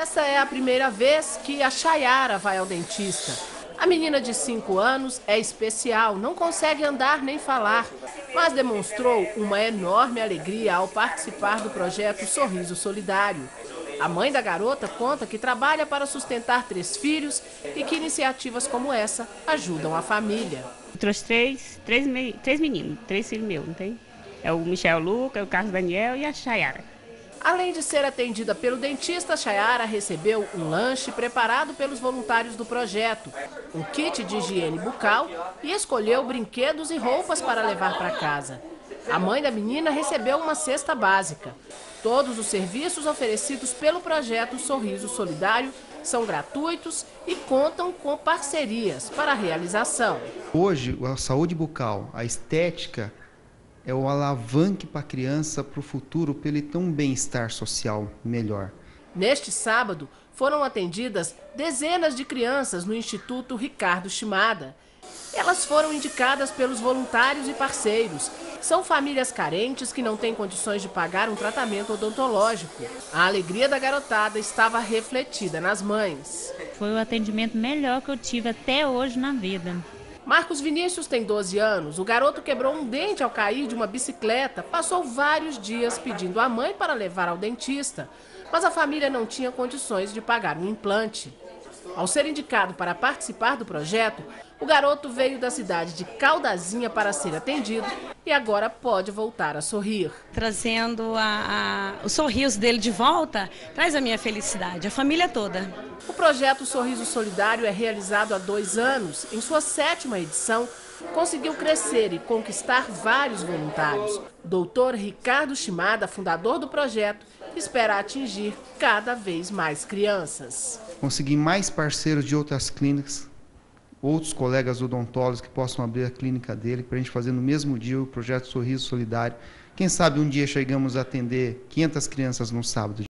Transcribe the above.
Essa é a primeira vez que a Chayara vai ao dentista. A menina de 5 anos é especial, não consegue andar nem falar, mas demonstrou uma enorme alegria ao participar do projeto Sorriso Solidário. A mãe da garota conta que trabalha para sustentar três filhos e que iniciativas como essa ajudam a família. Eu trouxe três, três, três meninos, três filhos meus, não tem? É o Michel Luca, o Carlos Daniel e a Chayara. Além de ser atendida pelo dentista, Chayara recebeu um lanche preparado pelos voluntários do projeto, um kit de higiene bucal e escolheu brinquedos e roupas para levar para casa. A mãe da menina recebeu uma cesta básica. Todos os serviços oferecidos pelo projeto Sorriso Solidário são gratuitos e contam com parcerias para a realização. Hoje, a saúde bucal, a estética, é o alavanque para a criança para o futuro, para ele ter um bem-estar social melhor. Neste sábado, foram atendidas dezenas de crianças no Instituto Ricardo Chimada. Elas foram indicadas pelos voluntários e parceiros. São famílias carentes que não têm condições de pagar um tratamento odontológico. A alegria da garotada estava refletida nas mães. Foi o atendimento melhor que eu tive até hoje na vida. Marcos Vinícius tem 12 anos. O garoto quebrou um dente ao cair de uma bicicleta. Passou vários dias pedindo à mãe para levar ao dentista, mas a família não tinha condições de pagar um implante. Ao ser indicado para participar do projeto, o garoto veio da cidade de Caldazinha para ser atendido e agora pode voltar a sorrir. Trazendo a, a, o sorriso dele de volta, traz a minha felicidade, a família toda. O projeto Sorriso Solidário é realizado há dois anos. Em sua sétima edição, conseguiu crescer e conquistar vários voluntários. Doutor Ricardo Chimada, fundador do projeto, espera atingir cada vez mais crianças. Conseguir mais parceiros de outras clínicas outros colegas odontólogos que possam abrir a clínica dele, para a gente fazer no mesmo dia o projeto Sorriso Solidário. Quem sabe um dia chegamos a atender 500 crianças no sábado.